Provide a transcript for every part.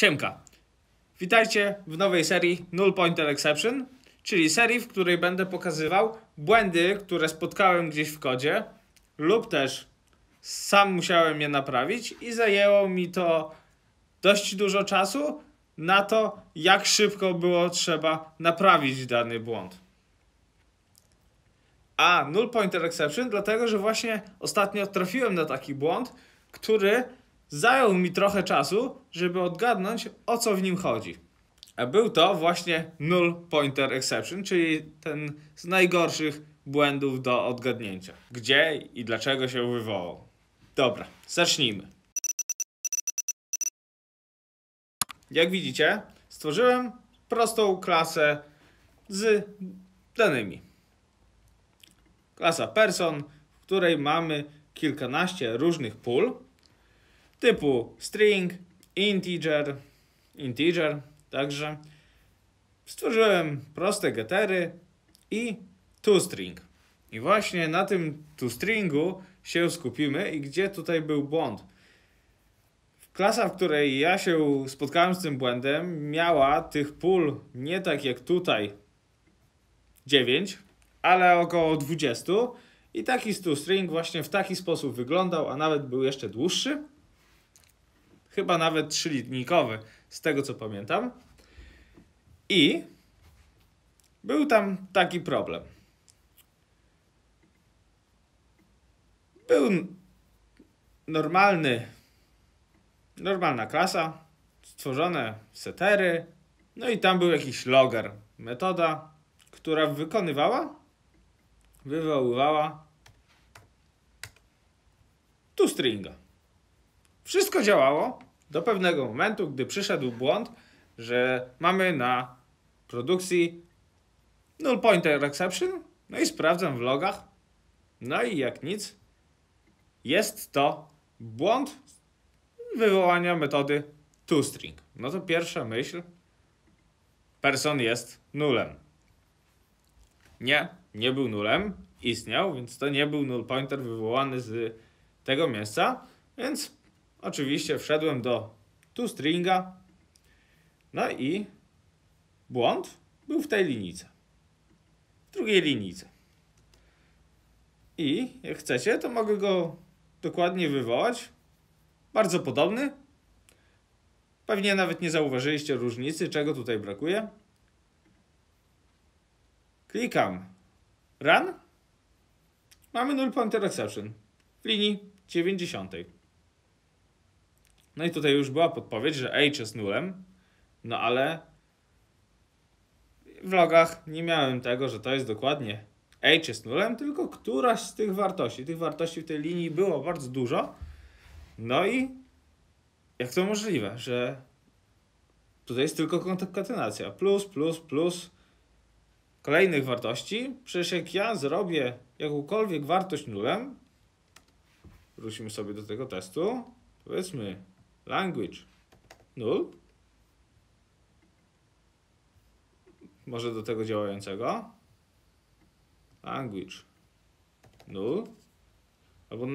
Siemka. Witajcie w nowej serii Null Pointer Exception, czyli serii, w której będę pokazywał błędy, które spotkałem gdzieś w kodzie lub też sam musiałem je naprawić i zajęło mi to dość dużo czasu na to, jak szybko było trzeba naprawić dany błąd. A Null Pointer Exception, dlatego że właśnie ostatnio trafiłem na taki błąd, który zajął mi trochę czasu, żeby odgadnąć o co w nim chodzi. A był to właśnie Null Pointer Exception, czyli ten z najgorszych błędów do odgadnięcia. Gdzie i dlaczego się wywołał. Dobra, zacznijmy. Jak widzicie, stworzyłem prostą klasę z danymi. Klasa person, w której mamy kilkanaście różnych pól typu string, integer, integer, także stworzyłem proste getery i toString. I właśnie na tym toStringu się skupimy i gdzie tutaj był błąd. Klasa, w której ja się spotkałem z tym błędem, miała tych pól nie tak jak tutaj 9, ale około 20. I taki toString właśnie w taki sposób wyglądał, a nawet był jeszcze dłuższy chyba nawet trzylitrnikowy, z tego co pamiętam. I był tam taki problem. Był normalny, normalna klasa, stworzone setery, no i tam był jakiś logger, metoda, która wykonywała, wywoływała tu stringa. Wszystko działało do pewnego momentu, gdy przyszedł błąd, że mamy na produkcji null pointer exception. No i sprawdzam w logach. No i jak nic, jest to błąd wywołania metody toString. No to pierwsza myśl, person jest nulem. Nie, nie był nulem, istniał, więc to nie był null pointer wywołany z tego miejsca, więc Oczywiście wszedłem do toStringa. No i błąd był w tej linijce. W drugiej linijce. I jak chcecie, to mogę go dokładnie wywołać. Bardzo podobny. Pewnie nawet nie zauważyliście różnicy, czego tutaj brakuje. Klikam Run. Mamy null pointer exception w linii 90. No i tutaj już była podpowiedź, że h jest nulem, no ale w logach nie miałem tego, że to jest dokładnie h jest nulem, tylko któraś z tych wartości. Tych wartości w tej linii było bardzo dużo. No i jak to możliwe, że tutaj jest tylko konkatenacja. Plus, plus, plus kolejnych wartości. Przecież jak ja zrobię jakąkolwiek wartość nulem, wrócimy sobie do tego testu, powiedzmy Language. Null. Może do tego działającego. Language. Null. Albo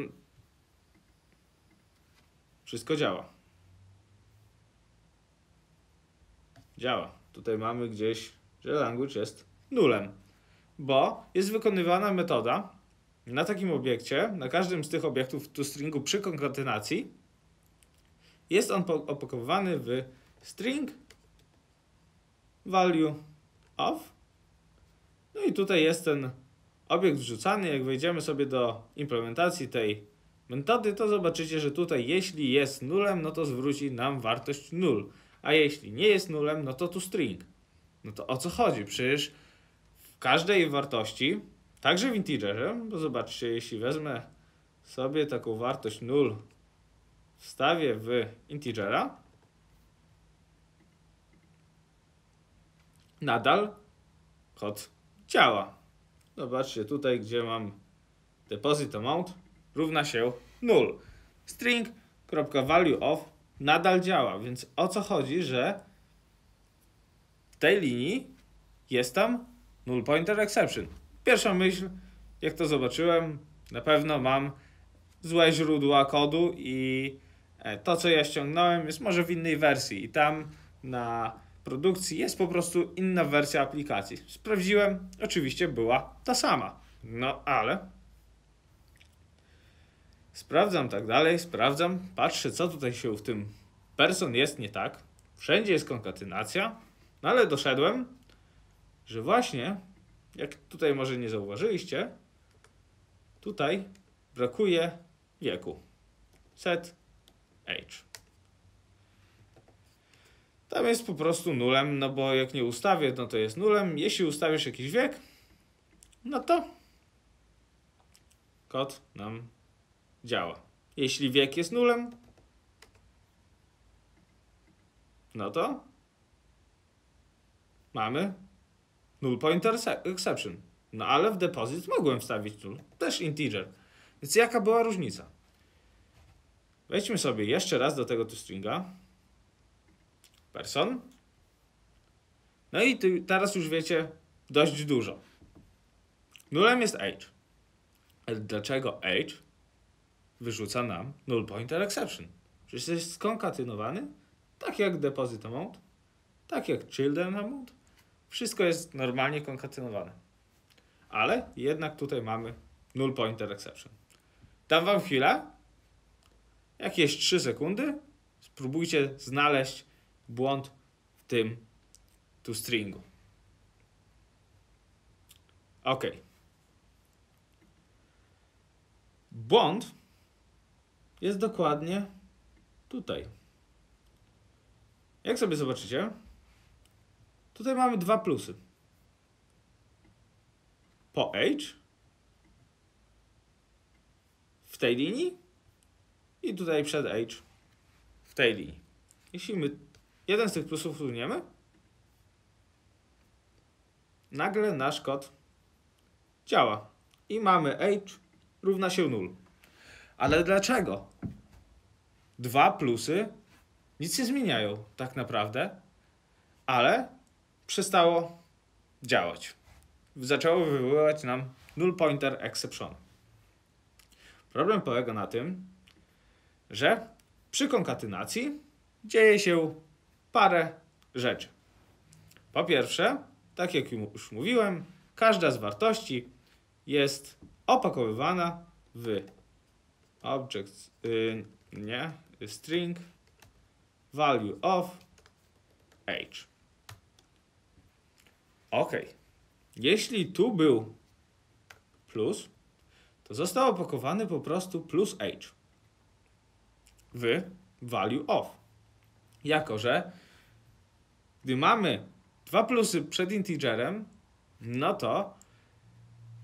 wszystko działa. Działa. Tutaj mamy gdzieś, że language jest nulem, bo jest wykonywana metoda na takim obiekcie, na każdym z tych obiektów w stringu przy konkatenacji jest on opakowany w string value of. No i tutaj jest ten obiekt wrzucany. Jak wejdziemy sobie do implementacji tej metody, to zobaczycie, że tutaj jeśli jest nulem, no to zwróci nam wartość null. A jeśli nie jest nulem, no to tu string. No to o co chodzi? Przecież w każdej wartości, także w integerze, bo zobaczcie, jeśli wezmę sobie taką wartość null wstawię w integera, nadal kod działa. Zobaczcie tutaj, gdzie mam deposit amount równa się null. String.value of nadal działa, więc o co chodzi, że w tej linii jest tam null pointer exception. Pierwsza myśl, jak to zobaczyłem, na pewno mam złe źródła kodu i To, co ja ściągnąłem, jest może w innej wersji i tam na produkcji jest po prostu inna wersja aplikacji. Sprawdziłem, oczywiście była ta sama. No ale sprawdzam tak dalej, sprawdzam, patrzę, co tutaj się w tym person jest nie tak. Wszędzie jest konkatenacja, no ale doszedłem, że właśnie, jak tutaj może nie zauważyliście, tutaj brakuje wieku. Set age. Tam jest po prostu nulem, no bo jak nie ustawię, no to jest nulem. Jeśli ustawisz jakiś wiek, no to kod nam działa. Jeśli wiek jest nulem, no to mamy null pointer exception. No ale w deposit mogłem wstawić null, też integer. Więc jaka była różnica? Wejdźmy sobie jeszcze raz do tego toStringa. Person. No i ty, teraz już wiecie dość dużo. Nulem jest age. Dlaczego age wyrzuca nam null pointer exception? Przecież jest skonkatynowany, tak jak deposit amount, tak jak children amount. Wszystko jest normalnie konkatynowane. Ale jednak tutaj mamy null pointer exception. Dam wam chwilę, jakieś 3 sekundy, spróbujcie znaleźć błąd w tym tu stringu. Ok. Błąd jest dokładnie tutaj. Jak sobie zobaczycie, tutaj mamy dwa plusy. Po age w tej linii i tutaj przed age w tej linii. Jeśli my jeden z tych plusów usuniemy, nagle nasz kod działa i mamy age równa się 0. Ale dlaczego? Dwa plusy nic nie zmieniają tak naprawdę, ale przestało działać. Zaczęło wywoływać nam null pointer exception. Problem polega na tym, że przy konkatenacji dzieje się parę rzeczy. Po pierwsze, tak jak już mówiłem, każda z wartości jest opakowywana w object, y, nie, string value of age. Ok. Jeśli tu był plus, to został opakowany po prostu plus age w value of. Jako, że gdy mamy dwa plusy przed integerem, no to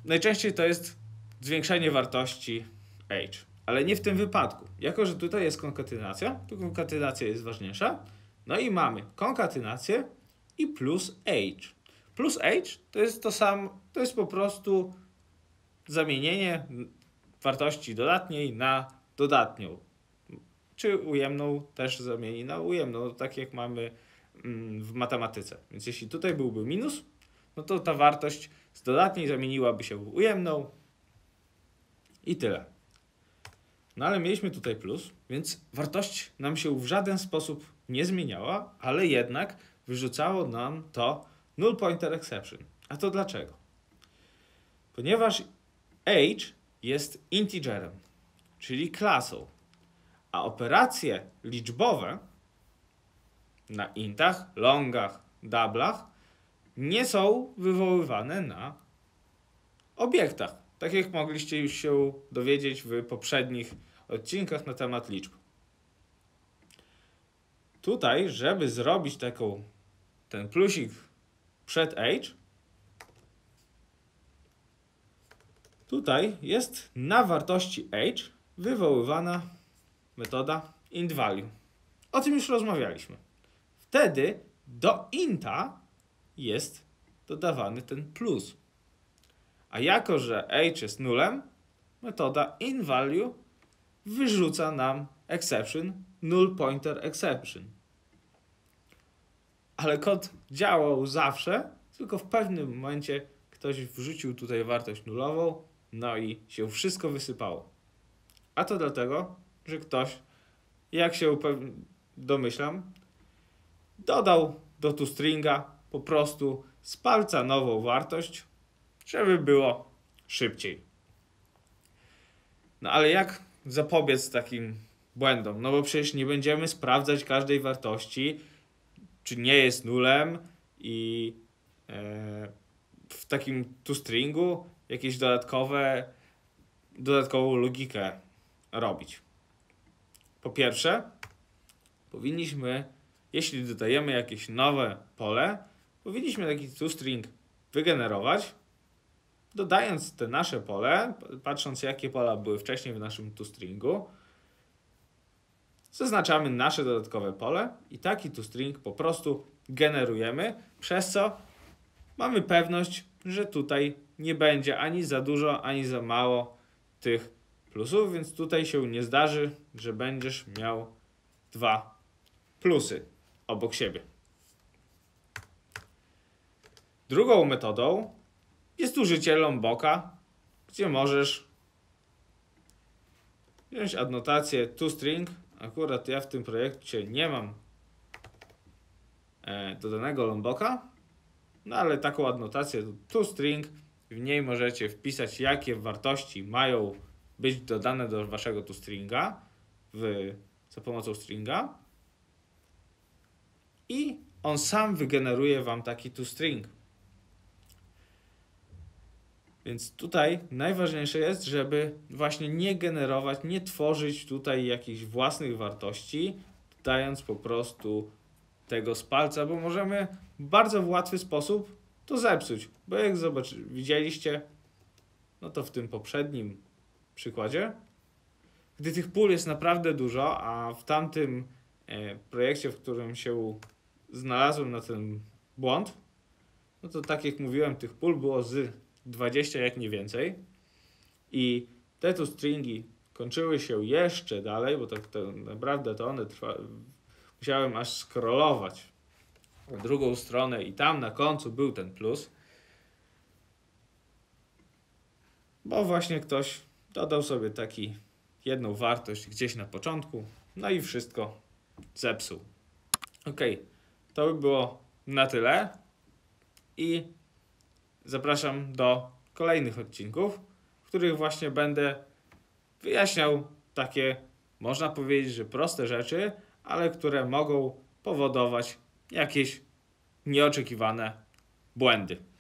najczęściej to jest zwiększenie wartości age. Ale nie w tym wypadku. Jako, że tutaj jest konkatenacja, to konkatenacja jest ważniejsza. No i mamy konkatynację i plus age. Plus age to jest to samo, to jest po prostu zamienienie wartości dodatniej na dodatnią. Czy ujemną też zamieni na ujemną, tak jak mamy mm, w matematyce. Więc jeśli tutaj byłby minus, no to ta wartość z dodatniej zamieniłaby się w ujemną i tyle. No ale mieliśmy tutaj plus, więc wartość nam się w żaden sposób nie zmieniała, ale jednak wyrzucało nam to null pointer exception. A to dlaczego? Ponieważ age jest integerem, czyli klasą, a operacje liczbowe na intach, longach, doublach nie są wywoływane na obiektach. Tak jak mogliście już się dowiedzieć w poprzednich odcinkach na temat liczb. Tutaj, żeby zrobić taką ten plusik przed age, tutaj jest na wartości age wywoływana metoda intValue. O tym już rozmawialiśmy. Wtedy do inta jest dodawany ten plus. A jako, że age jest nulem, metoda inValue wyrzuca nam exception, null pointer exception. Ale kod działał zawsze, tylko w pewnym momencie ktoś wrzucił tutaj wartość nulową, no i się wszystko wysypało. A to dlatego, że ktoś jak się domyślam, dodał do toStringa po prostu z palca nową wartość, żeby było szybciej. No ale jak zapobiec takim błędom? No bo przecież nie będziemy sprawdzać każdej wartości, czy nie jest nulem i e, w takim toStringu jakieś dodatkowe, dodatkową logikę robić. Po pierwsze, powinniśmy, jeśli dodajemy jakieś nowe pole, powinniśmy taki toString wygenerować, dodając te nasze pole, patrząc jakie pola były wcześniej w naszym toStringu, zaznaczamy nasze dodatkowe pole i taki toString po prostu generujemy, przez co mamy pewność, że tutaj nie będzie ani za dużo, ani za mało tych plusów, więc tutaj się nie zdarzy, że będziesz miał dwa plusy obok siebie. Drugą metodą jest użycie lomboka, gdzie możesz wziąć adnotację toString. Akurat ja w tym projekcie nie mam e, dodanego lomboka, no ale taką adnotację toString, w niej możecie wpisać jakie wartości mają być dodane do waszego toStringa w, za pomocą stringa i on sam wygeneruje wam taki toString. Więc tutaj najważniejsze jest, żeby właśnie nie generować, nie tworzyć tutaj jakichś własnych wartości, dając po prostu tego z palca, bo możemy w bardzo łatwy sposób to zepsuć. Bo jak zobacz, widzieliście, no to w tym poprzednim przykładzie, gdy tych pól jest naprawdę dużo, a w tamtym e, projekcie, w którym się znalazłem na ten błąd, no to tak jak mówiłem, tych pól było z 20 jak nie więcej. I te tu stringi kończyły się jeszcze dalej, bo tak naprawdę to one trwa... musiałem aż scrollować w drugą stronę i tam na końcu był ten plus, bo właśnie ktoś dodał sobie taki jedną wartość gdzieś na początku, no i wszystko zepsuł. Ok, to by było na tyle i zapraszam do kolejnych odcinków, w których właśnie będę wyjaśniał takie, można powiedzieć, że proste rzeczy, ale które mogą powodować jakieś nieoczekiwane błędy.